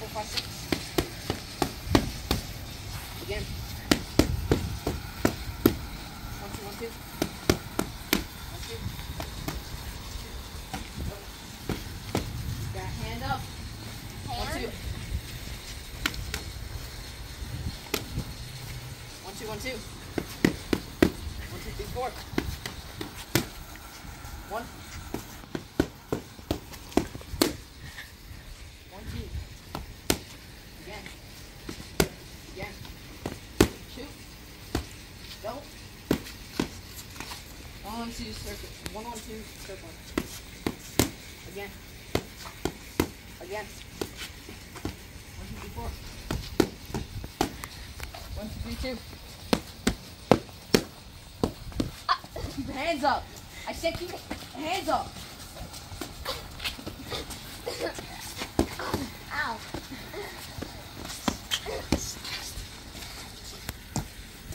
four, five, six. Again. One, two, one, two. One, two. Go. Got hand up. One, two. One, two, one, two. One, two, three, four. One. One, two. Again. Again. Two. Go. One, two, circle. One, one, two, circle. Again. Again. One, two, three, four. One, two, three, two. Keep ah, your hands up. I said keep your hands up.